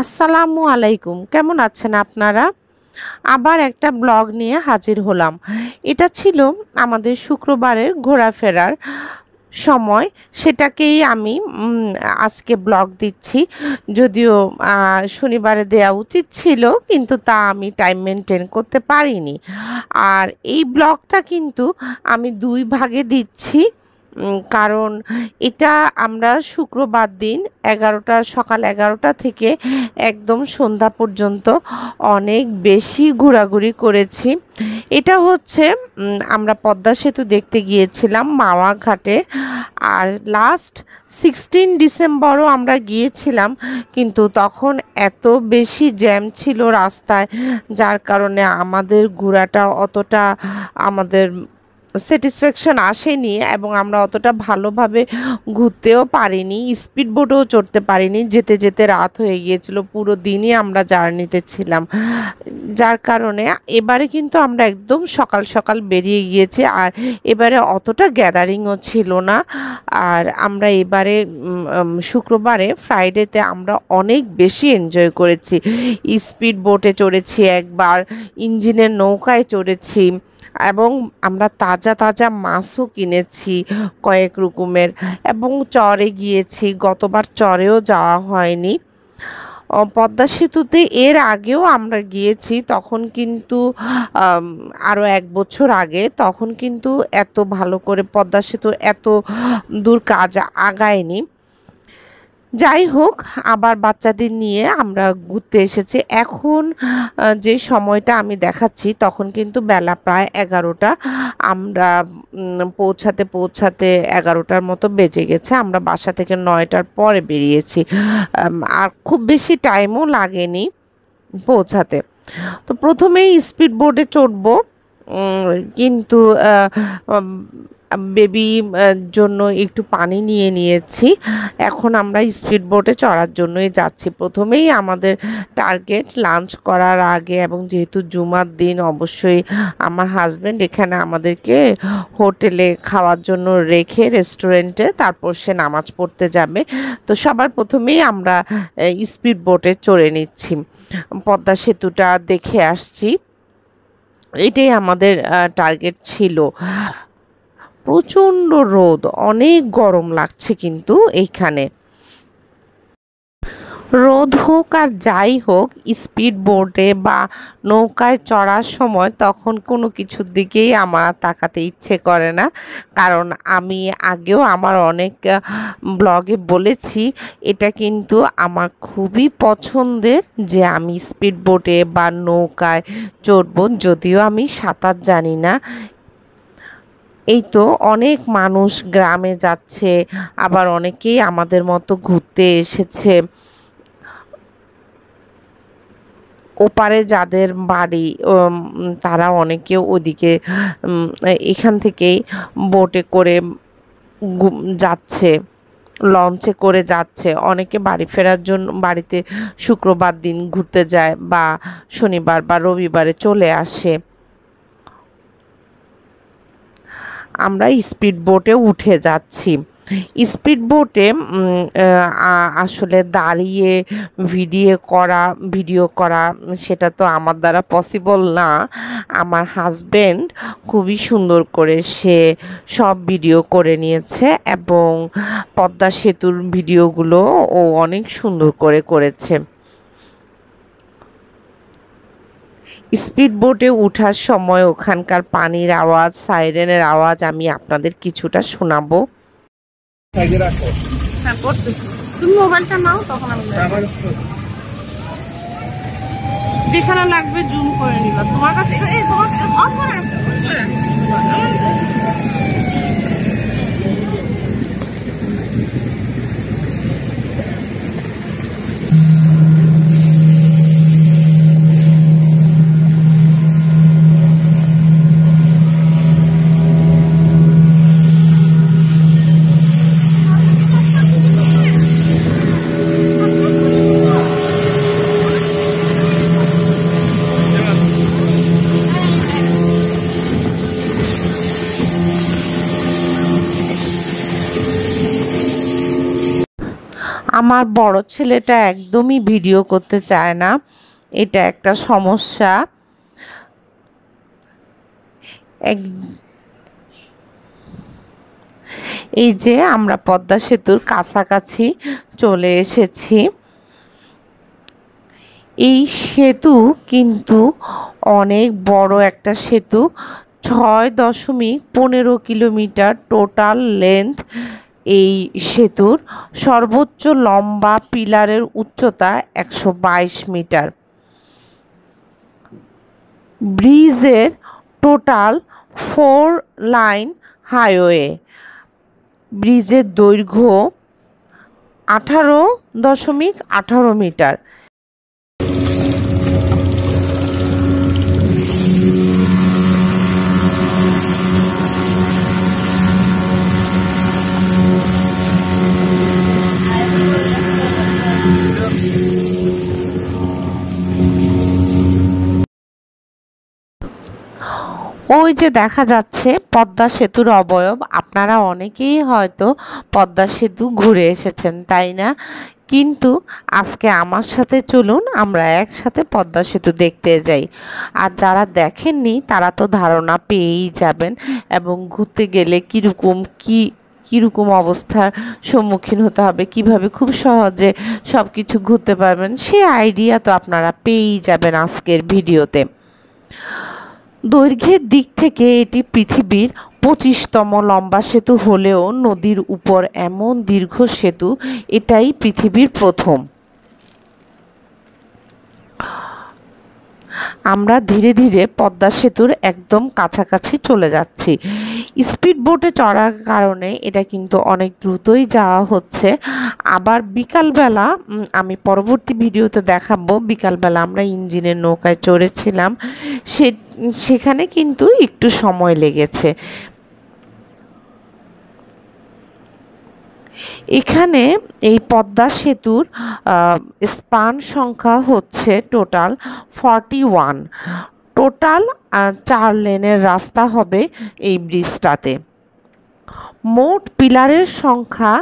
আসসালামু আলাইকুম। কেমন আছেন আপনারা? আবার একটা ব্লগ নিয়ে হাজির হলাম। এটা ছিল আমাদের শুক্রবারের ঘোরাফেরার সময়। সেটাকেই আমি আজকে ব্লগ দিচ্ছি। যদিও শনিবারে দেওয়া উচিত ছিল, কিন্তু তা আমি টাইম মেনটেন করতে পারিনি। আর এই ব্লগটা কিন্তু আমি দুই ভাগে দিচ্ছি। কারণ এটা আমরা শুক্রবার দিন এগারোটা, সকাল এগারোটা থেকে একদম সন্ধ্যা পর্যন্ত অনেক বেশি ঘোরাঘুরি করেছি। এটা হচ্ছে আমরা পদ্মা সেতু দেখতে গিয়েছিলাম মাওয়া ঘাটে আর লাস্ট সিক্সটিন ডিসেম্বরও আমরা গিয়েছিলাম, কিন্তু তখন এত বেশি জ্যাম ছিল রাস্তায়, যার কারণে আমাদের ঘোরাটা অতটা আমাদের স্যাটিসফ্যাকশন আসেনি এবং আমরা অতটা ভালোভাবে ঘুরতেও পারিনি স্পিড বোটেও চড়তে পারিনি, যেতে যেতে রাত হয়ে গিয়েছিল, পুরো দিনই আমরা জার্নিতে ছিলাম। যার কারণে এবারে কিন্তু আমরা একদম সকাল সকাল বেরিয়ে গিয়েছি আর এবারে অতটা গ্যাদারিংও ছিল না। আর আমরা এবারে শুক্রবারে ফ্রাইডেতে আমরা অনেক বেশি এনজয় করেছি। স্পিড বোটে চড়েছি একবার ইঞ্জিনের নৌকায় চড়েছি এবং আমরা তাজা তাজা মাছও কিনেছি কয়েক রকমের এবং চরে গিয়েছি, গতবার চরেও যাওয়া হয়নি। পদ্মা সেতুতে এর আগেও আমরা গিয়েছি, তখন কিন্তু আরও এক বছর আগে, তখন কিন্তু এত ভালো করে পদ্মা সেতু এত দূর কাজ আগায়নি। যাই হোক, আবার বাচ্চাদের নিয়ে আমরা ঘুরতে এসেছি। এখন যে সময়টা আমি দেখাচ্ছি, তখন কিন্তু বেলা প্রায় এগারোটা। আমরা পৌঁছাতে পৌঁছাতে এগারোটার মতো বেজে গেছে। আমরা বাসা থেকে নয়টার পরে বেরিয়েছি। আর খুব বেশি টাইমও লাগেনি পৌঁছাতে। তো প্রথমেই স্পিড বোর্ডে চড়বো কিন্তু বেবি জন্য একটু পানি নিয়ে নিয়েছি। এখন আমরা স্পিড বোটে চড়ার জন্যই যাচ্ছি। প্রথমেই আমাদের টার্গেট লাঞ্চ করার আগে এবং যেহেতু জুমার দিন, অবশ্যই আমার হাজব্যান্ড এখানে আমাদেরকে হোটেলে খাওয়ার জন্য রেখে রেস্টুরেন্টে, তারপর সে নামাজ পড়তে যাবে। তো সবার প্রথমেই আমরা স্পিড বোটে চড়ে নিচ্ছি। পদ্মা সেতুটা দেখে আসছি। এটাই আমাদের টার্গেট ছিল। প্রচণ্ড রোদ, অনেক গরম লাগছে কিন্তু এইখানে। রোদ হোক আর যাই হোক, স্পিড বোটে বা নৌকায় চড়ার সময় তখন কোনো কিছুর দিকেই আমার তাকাতে ইচ্ছে করে না। কারণ আমি আগেও আমার অনেক ব্লগে বলেছি, এটা কিন্তু আমার খুবই পছন্দের যে আমি স্পিড বোটে বা নৌকায় চড়ব, যদিও আমি সাঁতার জানি না। এই তো অনেক মানুষ গ্রামে যাচ্ছে, আবার অনেকেই আমাদের মতো ঘুরতে এসেছে। ওপারে যাদের বাড়ি তারা অনেকে ওদিকে এখান থেকেই বোটে করে যাচ্ছে লঞ্চে করে যাচ্ছে। অনেকে বাড়ি ফেরার জন্য, বাড়িতে শুক্রবার দিন ঘুরতে যায় বা শনিবার বা রবিবারে চলে আসে। আমরা স্পিড বোটে উঠে যাচ্ছি। স্পিড বোটে আসলে দাঁড়িয়ে ভিডিও করা ভিডিও করা সেটা তো আমার দ্বারা পসিবল না। আমার হাজব্যান্ড খুবই সুন্দর করে সে সব ভিডিও করে নিয়েছে এবং পদ্মা সেতুর ভিডিওগুলো ও অনেক সুন্দর করে করেছে। স্পিড বোটে ওঠার সময় ওখানকার পানির আওয়াজ সাইরেনের আওয়াজ আমি আপনাদের কিছুটা শোনাবো। হ্যাঁ, তুমি মোবাইলটা নাও তখন আমি যেখানে লাগবে জুম করে নিবা। তোমার কাছে তোমার আমার বড় ছেলেটা একদমই ভিডিও করতে চায় না। এটা একটা সমস্যা। এক এই যে আমরা পদ্মা সেতুর কাছাকাছি চলে এসেছি। এই সেতু কিন্তু অনেক বড় একটা সেতু, ছয় দশমিক পনেরো কিলোমিটার টোটাল লেন্থ। এই সেতুর সর্বোচ্চ লম্বা পিলারের উচ্চতা একশো বাইশ মিটার। ব্রিজের টোটাল ফোর লাইন হাইওয়ে। ব্রিজের দৈর্ঘ্য আঠারো দশমিক আঠারো মিটার। ওই যে দেখা যাচ্ছে, পদ্মা সেতুর অবয়ব। আপনারা অনেকেই হয়তো পদ্মা সেতু ঘুরে এসেছেন, তাই না? কিন্তু আজকে আমার সাথে চলুন, আমরা একসাথে পদ্মা সেতু দেখতে যাই। আর যারা দেখেননি, তারা তো ধারণা পেয়েই যাবেন এবং ঘুরতে গেলে কীরকম কী, কীরকম অবস্থার সম্মুখীন হতে হবে, কীভাবে খুব সহজে সব কিছু ঘুরতে পারবেন, সে আইডিয়া তো আপনারা পেয়েই যাবেন আজকের ভিডিওতে। দৈর্ঘ্যের দিক থেকে এটি পৃথিবীর পঁচিশতম লম্বা সেতু হলেও নদীর উপর এমন দীর্ঘ সেতু, এটাই পৃথিবীর প্রথম। আমরা ধীরে ধীরে পদ্মা সেতুর একদম কাছাকাছি চলে যাচ্ছি। স্পিড বোটে চড়ার কারণে এটা কিন্তু অনেক দ্রুতই যাওয়া হচ্ছে। আবার বিকালবেলা আমি পরবর্তী ভিডিওতে দেখাবো, বিকালবেলা আমরা ইঞ্জিনের নৌকায় চড়েছিলাম। সে, সেখানে কিন্তু একটু সময় লেগেছে। এখানে এই পদ্মা সেতুর স্পান সংখ্যা হচ্ছে টোটাল ফর্টি ওয়ান। টোটাল চার লেনের রাস্তা হবে এই ব্রিজটাতে। মোট পিলারের সংখ্যা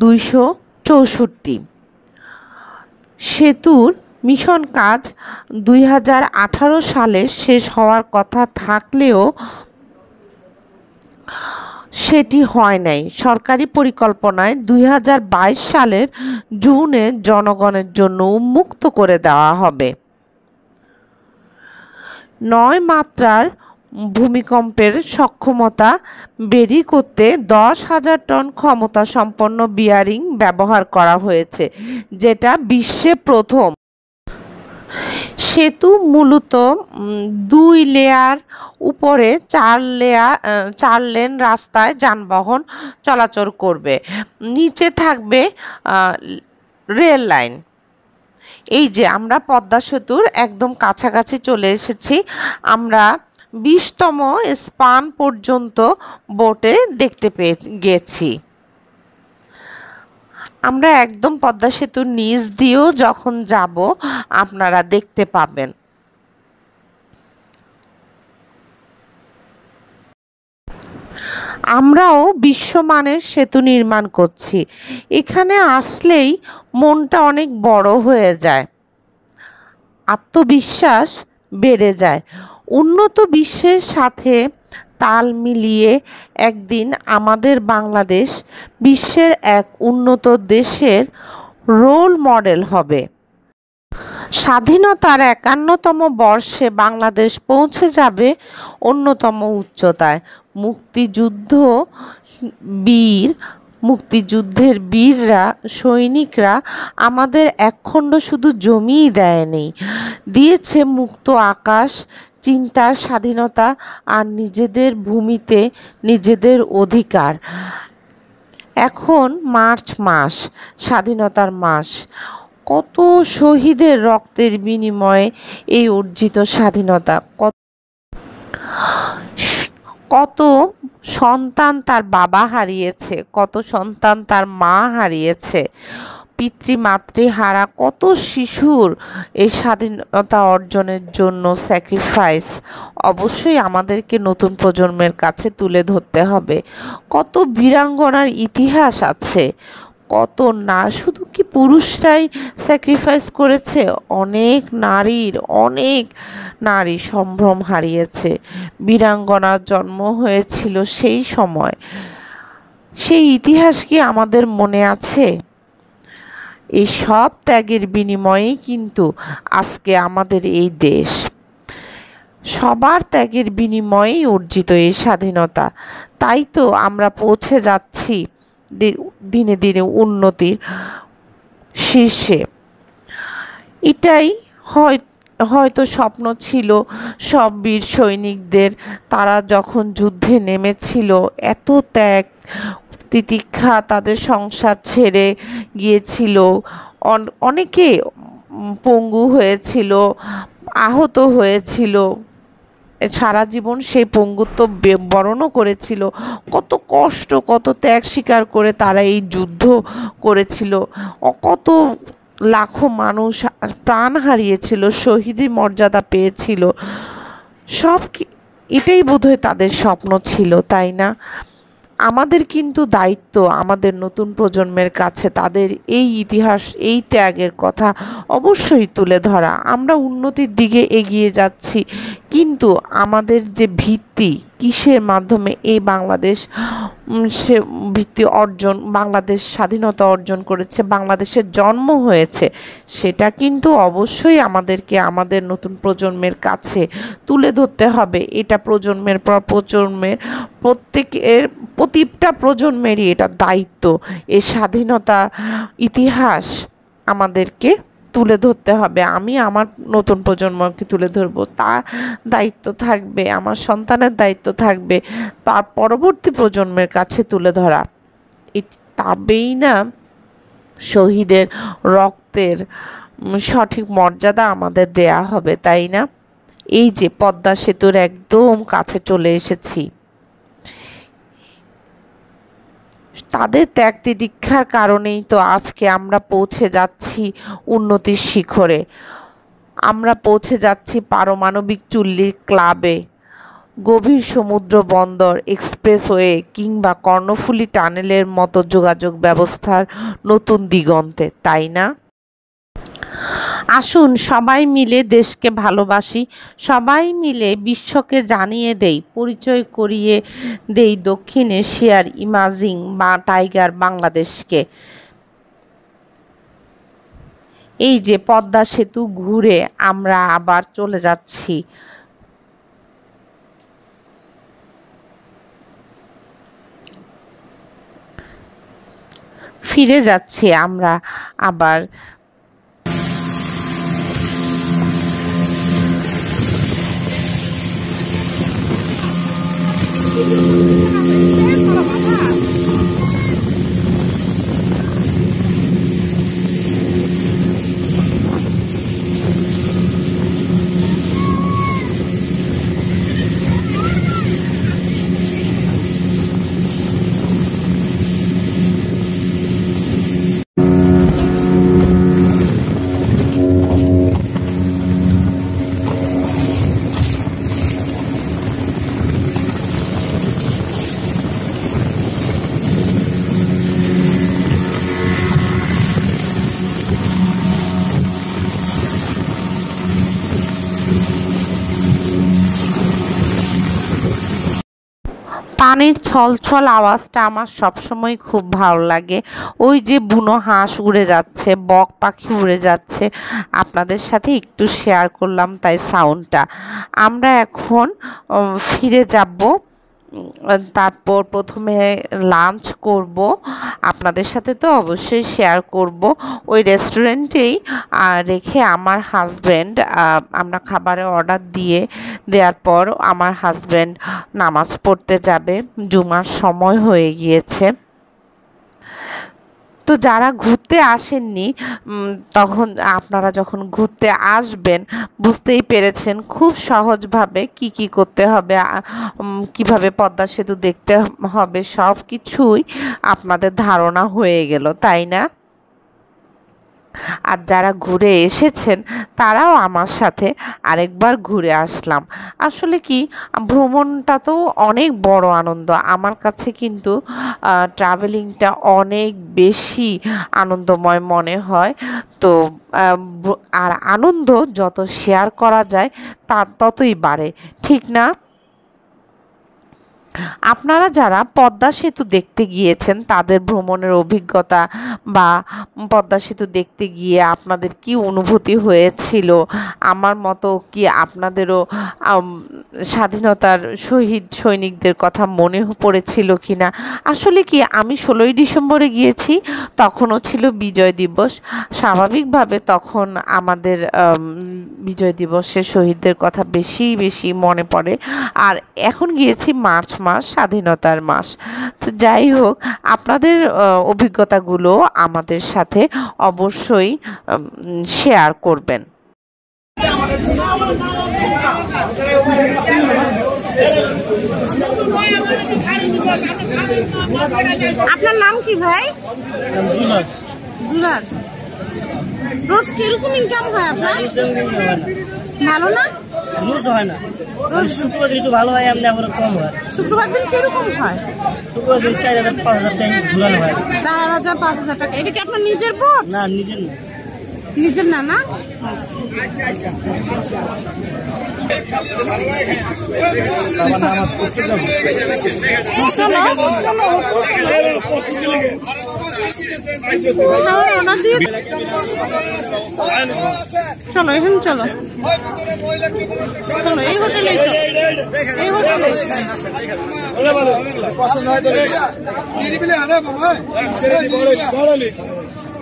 দুইশো চৌষট্টি। সেতুর মিশন কাজ দুই হাজার আঠারো সালে শেষ হওয়ার কথা থাকলেও সেটি হয় নাই। সরকারি পরিকল্পনায় দুই হাজার বাইশ সালের জুনে জনগণের জন্য উন্মুক্ত করে দেওয়া হবে। নয় মাত্রার ভূমিকম্পের সক্ষমতা বেরি করতে দশ হাজার টন ক্ষমতা সম্পন্ন বিয়ারিং ব্যবহার করা হয়েছে, যেটা বিশ্বে প্রথম। সেতু মূলত দুই লেয়ার উপরে চার লেয়ার চার লেন রাস্তায় যানবাহন চলাচল করবে। নিচে থাকবে রেল লাইন। এই যে আমরা পদ্মা সেতুর একদম কাছাকাছি চলে এসেছি। আমরা বিশতম স্পান পর্যন্ত বোটে দেখতে পেয়ে গেছি। আমরা একদম পদ্মা সেতুর নিচ দিয়েও যখন যাব, আপনারা দেখতে পাবেন। আমরাও বিশ্বমানের সেতু নির্মাণ করছি। এখানে আসলেই মনটা অনেক বড় হয়ে যায়। আত্মবিশ্বাস বেড়ে যায়। উন্নত বিশ্বের সাথে তাল মিলিয়ে একদিন আমাদের বাংলাদেশ বিশ্বের এক উন্নত দেশের রোল মডেল হবে। স্বাধীনতার একান্নতম বর্ষে বাংলাদেশ পৌঁছে যাবে অন্যতম উচ্চতায়। মুক্তিযুদ্ধ বীর, মুক্তিযুদ্ধের বীররা, সৈনিকরা আমাদের একখণ্ড শুধু জমিই দেয়নি, দিয়েছে মুক্ত আকাশ চিন্তার স্বাধীনতা আর নিজেদের ভূমিতে নিজেদের অধিকার। এখন মার্চ মাস, স্বাধীনতার মাস। কত শহীদের রক্তের বিনিময়ে এই অর্জিত স্বাধীনতা? কত কত সন্তান তার বাবা হারিয়েছে, কত সন্তান তার মা হারিয়েছে। পিতৃমাতৃহারা কত শিশুর এই স্বাধীনতা অর্জনের জন্য স্যাক্রিফাইস অবশ্যই আমাদেরকে নতুন প্রজন্মের কাছে তুলে ধরতে হবে। কত বীরাঙ্গনার ইতিহাস আছে, কত না, শুধু কি পুরুষরাই স্যাক্রিফাইস করেছে? অনেক নারীর, অনেক নারী সম্ভ্রম হারিয়েছে। বীরাঙ্গনার জন্ম হয়েছিল সেই সময়। সেই ইতিহাস কি আমাদের মনে আছে? এই সব ত্যাগের বিনিময়েই কিন্তু আজকে আমাদের এই দেশ। সবার ত্যাগের বিনিময়েই অর্জিত এই স্বাধীনতা। তাই তো আমরা পৌঁছে যাচ্ছি দিনে দিনে উন্নতির শীর্ষে। এটাই হয় হয়তো স্বপ্ন ছিল সব বীর সৈনিকদের। তারা যখন যুদ্ধে নেমেছিল, এত ত্যাগ, তিতিক্ষা তাদের সংসার ছেড়ে গিয়েছিল। অনেকে পঙ্গু হয়েছিল, আহত হয়েছিল। সারা জীবন সেই পঙ্গুত্ব বরণও করেছিল। কত কষ্ট, কত ত্যাগ স্বীকার করে তারা এই যুদ্ধ করেছিল। কত লাখো মানুষ প্রাণ হারিয়েছিল, শহীদি মর্যাদা পেয়েছিল। সব এটাই বোধহয় তাদের স্বপ্ন ছিল, তাই না? আমাদের কিন্তু দায়িত্ব আমাদের নতুন প্রজন্মের কাছে, তাদের এই ইতিহাস, এই ত্যাগের কথা অবশ্যই তুলে ধরা। আমরা উন্নতির দিকে এগিয়ে যাচ্ছি, কিন্তু আমাদের যে ভিত্তি কিসের মাধ্যমে এই বাংলাদেশ সে ভিত্তি অর্জন, বাংলাদেশ স্বাধীনতা অর্জন করেছে, বাংলাদেশের জন্ম হয়েছে, সেটা কিন্তু অবশ্যই আমাদেরকে আমাদের নতুন প্রজন্মের কাছে তুলে ধরতে হবে। এটা প্রজন্মের পর, প্রজন্মের প্রত্যেকের, প্রতিটা প্রজন্মেরই এটা দায়িত্ব। এ স্বাধীনতা ইতিহাস আমাদেরকে তুলে ধরতে হবে। আমি আমার নতুন প্রজন্মকে তুলে ধরবো। তার দায়িত্ব থাকবে, আমার সন্তানের দায়িত্ব থাকবে তার পরবর্তী প্রজন্মের কাছে তুলে ধরা। তবেই না শহীদের রক্তের সঠিক মর্যাদা আমাদের দেয়া হবে, তাই না? এই যে পদ্মা সেতুর একদম কাছে চলে এসেছি। তাদের ত্যাগ তিদীক্ষার কারণেই তো আজকে আমরা পৌঁছে যাচ্ছি উন্নতির শিখরে। আমরা পৌঁছে যাচ্ছি পারমাণবিক চুল্লির ক্লাবে, গভীর সমুদ্র বন্দর, এক্সপ্রেসওয়ে কিংবা কর্ণফুলি টানেলের মতো যোগাযোগ ব্যবস্থার নতুন দিগন্তে, তাই না? আসুন, সবাই মিলে দেশকে ভালোবাসি। সবাই মিলে বিশ্বকে জানিয়ে দেই, পরিচয় করিয়ে দেই দক্ষিণ এশিয়ার ইমাজিং বা টাইগার বাংলাদেশকে। এই যে পদ্মা সেতু ঘুরে আমরা আবার চলে যাচ্ছি। ফিরে যাচ্ছি আমরা আবার Música পানির ছলছল আওয়াজটা আমার সবসময় খুব ভালো লাগে। ওই যে বুনো হাঁস উড়ে যাচ্ছে, বক পাখি উড়ে যাচ্ছে, আপনাদের সাথে একটু শেয়ার করলাম তাই সাউন্ডটা আমরা এখন ফিরে যাব তারপর প্রথমে লাঞ্চ করব। আপনাদের সাথে তো অবশ্যই শেয়ার করব। ওই রেস্টুরেন্টেই রেখে আমার হাজব্যান্ড আমরা খাবারে অর্ডার দিয়ে দেওয়ার পর আমার হাজব্যান্ড নামাজ পড়তে যাবে। জুমার সময় হয়ে গিয়েছে। তো যারা ঘুরতে আসেননি তখন আপনারা যখন ঘুরতে আসবেন, বুঝতেই পেরেছেন খুব সহজভাবে কি কি করতে হবে কীভাবে পদ্মা সেতু দেখতে হবে সব কিছুই আপনাদের ধারণা হয়ে গেল, তাই না? আর যারা ঘুরে এসেছেন, তারাও আমার সাথে আরেকবার ঘুরে আসলাম। আসলে কি, ভ্রমণটা তো অনেক বড় আনন্দ। আমার কাছে কিন্তু ট্রাভেলিংটা অনেক বেশি আনন্দময় মনে হয়। তো আর আনন্দ যত শেয়ার করা যায় তা ততই বাড়ে। ঠিক না? আপনারা যারা পদ্মা সেতু দেখতে গিয়েছেন, তাদের ভ্রমণের অভিজ্ঞতা বা পদ্মা সেতু দেখতে গিয়ে আপনাদের কি অনুভূতি হয়েছিল? আমার মতো কি আপনাদেরও স্বাধীনতার শহীদ সৈনিকদের কথা মনে পড়েছিল কি না আসলে কি, আমি ষোলোই ডিসেম্বরে গিয়েছি, তখনও ছিল বিজয় দিবস। স্বাভাবিকভাবে তখন আমাদের বিজয় দিবসের শহীদদের কথা বেশি বেশি মনে পড়ে। আর এখন গিয়েছি মার্চ মাস স্বাধীনতার মাস। তো যাই হোক আপনাদের অভিজ্ঞতাগুলো আমাদের সাথে অবশ্যই শেয়ার করবেন। আপনার নাম কি ভাই? রোজ কীরকম ইনকাম হয় আপনার? ভালো না? রোজ হয় না। শুক্রবার দিন একটু ভালো হয় এমনি আবার কম হয়। শুক্রবার দিন কীরকম হয়? শুক্রবার দিন চার হাজার পাঁচ হাজার টাকা ঘুরানো হয়। চার হাজার পাঁচ হাজার টাকা। এটা কি আপনার নিজের বোট? না নিজের না। নিজের না না? চলো এখন চলো। চলো এই হোটেলে এই হোটেলে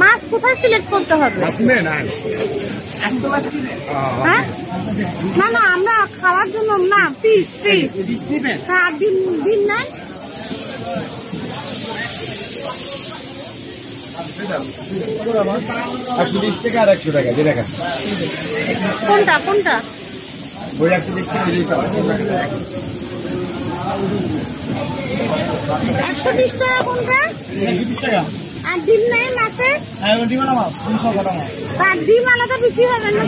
মাছ কোথায় সিলেক্ট করতে হবে? হ্যাঁ? না না আমরা খাওয়ার জন্য না পিস পিস হ্যাঁ দিন দিন নাই? একশো বিশ টাকা আর একশো টাকা যে কোনটা কোনটা? ওই একশো বিশ টাকা একশো বিশ টাকা আর ডিম নাই মাছের আর ডিম আলাদা বিক্রি হবে না?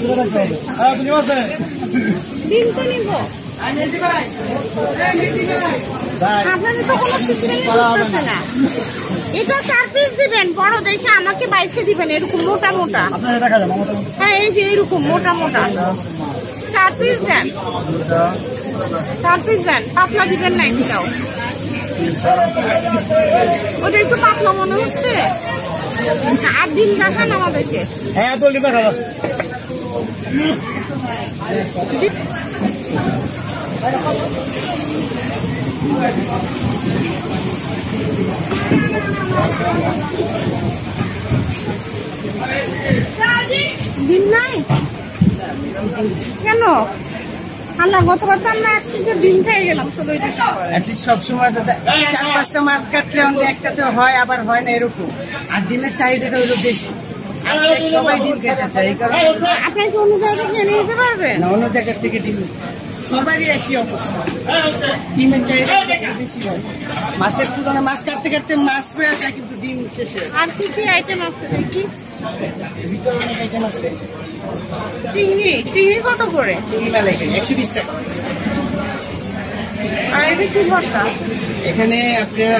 ডিম তো নিব। আপনাদের তো কোনো সিস্টেমই বুঝতেছে না। এটা চার পিস দিবেন বড় দেখে আমাকে বাইছে দিবেন এরকম মোটা মোটা। হ্যাঁ এই যে এরকম মোটা মোটা। চার পিস দেন চার পিস দেন পাতলা দিবেন না একটাও ওটা একটু পাতলা মনে হচ্ছে। আর ডিম দেখান আমাদেরকে। হ্যাঁ তো লিখা খাব ডিম নাই? কেন? আল্লাহ গতবার তো আমরা একসাথে ডিম খেয়ে গেলাম ষোলোই অ্যাটলিস্ট সবসময় তো চার পাঁচটা মাছ কাটলে অন্য একটাতে হয় আবার হয় না এরকম। আর ডিমের চাহিদাটা হলো বেশি। সবাই ডিম খেতে চায় এই কারণে আপনার কি অন্য জায়গা থেকে এনে দিতে পারবেন? না অন্য জায়গা থেকে ডিম সবারই একই অবস্থা। ডিমের চাহিদা বেশি হয়। মাছের তুলনায় মাছ কাটতে কাটতে মাছ পেয়ে যায় কিন্তু ডিম শেষে আর কি কি আইটেম আছে দেখি? ভিতরে অনেক আইটেম আছে। চিংড়ি চিংড়ি কত করে? চিংড়ি মেলা এখানে একশো বিশ টাকা। আর কি ভর্তা? এখানে আপনার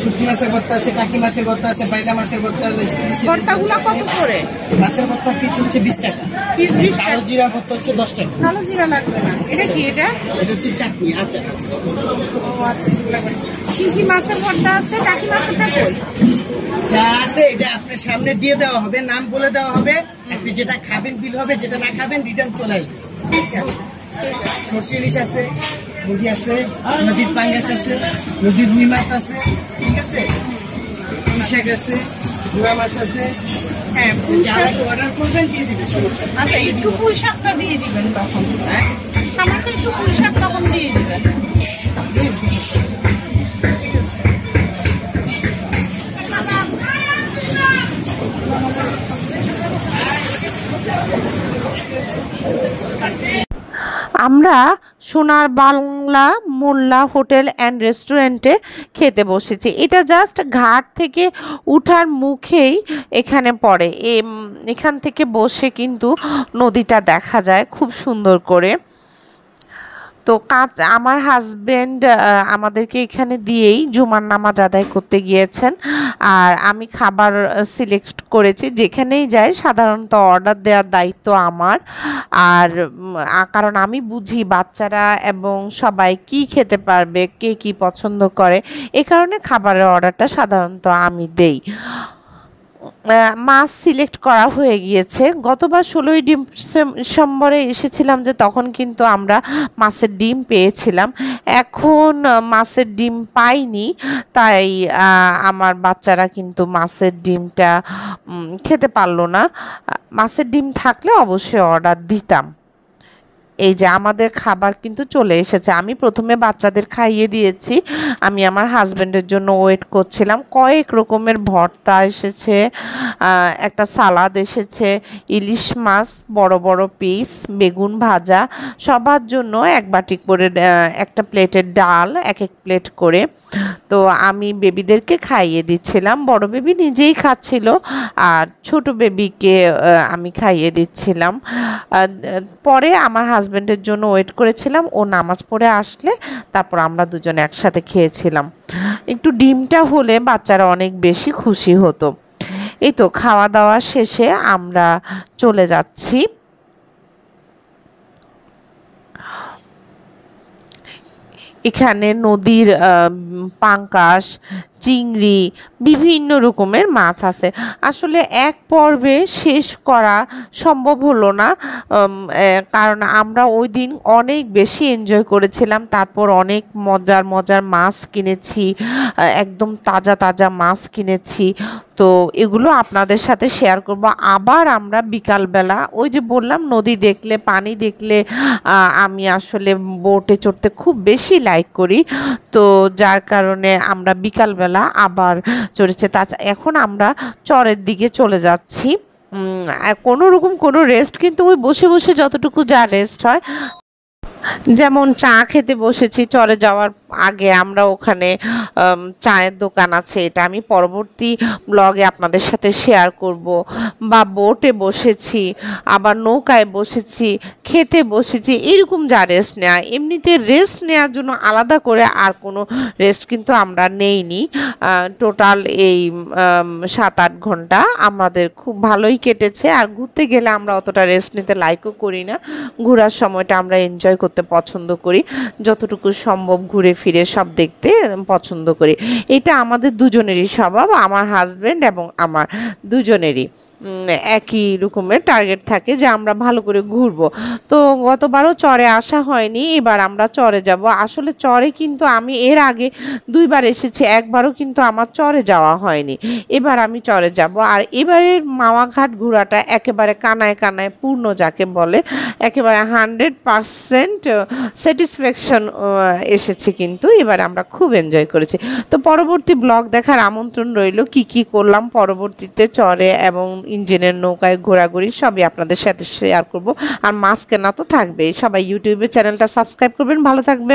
শুটকি মাছের ভর্তা আছে টাকি মাছের ভর্তা আছে বাইলা মাছের ভর্তা আছে ভর্তাগুলো কত করে? মাছের ভর্তা পিস হচ্ছে বিশ টাকা। পিস বিশ কালো জিরা ভর্তা হচ্ছে দশ টাকা। কালো জিরা লাগবে না। এটা কি এটা? এটা হচ্ছে চাটনি আচ্ছা ও আচ্ছা লাগবে কি কি মাছের ভর্তা আছে? টাকি মাছেরটা কই? যা আছে এটা আপনার সামনে দিয়ে দেওয়া হবে নাম বলে দেওয়া হবে। আপনি যেটা খাবেন বিল হবে যেটা না খাবেন রিটার্ন চলে আসবে। সর্ষে ইলিশ আছে মুরগি আছে নদীর পাঙ্গাস আছে নদীর রুই মাছ আছে ঠিক আছে? শাক আছে গুড়া মাছ আছে। হ্যাঁ যারা অর্ডার করবেন দিয়ে দিবেন সমস্যা আচ্ছা একটু পুঁই শাকটা দিয়ে দিবেন তখন। হ্যাঁ? সামান্য একটু পুঁই শাক তখন দিয়ে দিবেন। আমরা সোনার বাংলা মোল্লা হোটেল অ্যান্ড রেস্টুরেন্টে খেতে বসেছি। এটা জাস্ট ঘাট থেকে উঠার মুখেই এখানে পড়ে। এখান থেকে বসে কিন্তু নদীটা দেখা যায় খুব সুন্দর করে। তো কাজ আমার হাজবেন্ড আমাদেরকে এখানে দিয়েই জুমার নামাজ আদায় করতে গিয়েছেন। আর আমি খাবার সিলেক্ট করেছি। যেখানেই যাই, সাধারণত অর্ডার দেওয়ার দায়িত্ব আমার। আর কারণ আমি বুঝি বাচ্চারা এবং সবাই কি খেতে পারবে, কে কি পছন্দ করে, এ কারণে খাবারের অর্ডারটা সাধারণত আমি দেই। মাছ সিলেক্ট করা হয়ে গিয়েছে। গতবার ষোলোই ডিসেম্বরে এসেছিলাম যে তখন কিন্তু আমরা মাছের ডিম পেয়েছিলাম। এখন মাছের ডিম পাইনি, তাই আমার বাচ্চারা কিন্তু মাছের ডিমটা খেতে পারল না। মাছের ডিম থাকলে অবশ্যই অর্ডার দিতাম। এই যে আমাদের খাবার কিন্তু চলে এসেছে। আমি প্রথমে বাচ্চাদের খাইয়ে দিয়েছি। আমি আমার হাজব্যান্ডের জন্য ওয়েট করছিলাম। কয়েক রকমের ভর্তা এসেছে একটা সালাদ এসেছে, ইলিশ মাছ, বড় বড় পিস বেগুন ভাজা, সবার জন্য এক বাটি করে একটা প্লেটের ডাল, এক এক প্লেট করে। তো আমি বেবিদেরকে খাইয়ে দিচ্ছিলাম। বড় বেবি নিজেই খাচ্ছিল আর ছোট বেবিকে আমি খাইয়ে দিচ্ছিলাম। পরে আমার হাজবেন্ডের জন্য ওয়েট করেছিলাম। ও নামাজ পড়ে আসলে তারপর আমরা দুজনে একসাথে খেয়েছিলাম। একটু ডিমটা হলে বাচ্চারা অনেক বেশি খুশি হতো। এই তো খাওয়া দাওয়া শেষে আমরা চলে যাচ্ছি। এখানে নদীর পাঙ্কাশ চিংড়ি, বিভিন্ন রকমের মাছ আছে। আসলে এক পর্বে শেষ করা সম্ভব হলো না কারণ আমরা ওই দিন অনেক বেশি এনজয় করেছিলাম, তারপর অনেক মজার মজার মাছ কিনেছি একদম তাজা তাজা মাছ কিনেছি। তো এগুলো আপনাদের সাথে শেয়ার করব। আবার আমরা বিকালবেলা ওই যে বললাম, নদী দেখলে, পানি দেখলে আমি আসলে বোটে চড়তে খুব বেশি লাইক করি। তো যার কারণে আমরা বিকালবেলা আবার চড়েছে। তাছাড়া এখন আমরা চরের দিকে চলে যাচ্ছি। কোনো রকম কোনো রেস্ট কিন্তু ওই বসে বসে যতটুকু যা রেস্ট হয় যেমন চা খেতে বসেছি চরে যাওয়ার আগে আমরা ওখানে চায়ের দোকান আছে, এটা আমি পরবর্তী ব্লগে আপনাদের সাথে শেয়ার করব। বা বোটে বসেছি, আবার নৌকায় বসেছি, খেতে বসেছি, এরকম যা রেস্ট নেওয়া এমনিতে রেস্ট নেওয়ার জন্য আলাদা করে আর কোনো রেস্ট কিন্তু আমরা নেইনি। টোটাল এই সাত আট ঘণ্টা আমাদের খুব ভালোই কেটেছে। আর ঘুরতে গেলে আমরা অতটা রেস্ট নিতে লাইকও করি না। ঘোরার সময়টা আমরা এনজয় করতে পছন্দ করি। যতটুকু সম্ভব ঘুরে ফিরে সব দেখতে পছন্দ করি। এটা আমাদের দুজনেরই স্বভাব, আমার হাজব্যান্ড এবং আমার দুজনেরই। একই রকমের টার্গেট থাকে যে আমরা ভালো করে ঘুরবো। তো গতবারও চরে আসা হয়নি, এবার আমরা চরে যাব। আসলে চরে কিন্তু আমি এর আগে দুইবার এসেছি, একবারও কিন্তু আমার চরে যাওয়া হয়নি। এবার আমি চরে যাব। আর এবারের মাওয়াঘাট ঘোরাটা একেবারে কানায় কানায় পূর্ণ যাকে বলে, একেবারে হান্ড্রেড পারসেন্ট স্যাটিসফ্যাকশন এসেছে কিন্তু। এবার আমরা খুব এনজয় করেছি। তো পরবর্তী ব্লগ দেখার আমন্ত্রণ রইল, কি কি করলাম পরবর্তীতে চরে এবং ইঞ্জিনের নৌকায় ঘোরাঘুরি সবই আপনাদের সাথে শেয়ার করব। আর মাছ কেনা তো থাকবেই। সবাই ইউটিউবে চ্যানেলটা সাবস্ক্রাইব করবেন। ভালো থাকবেন।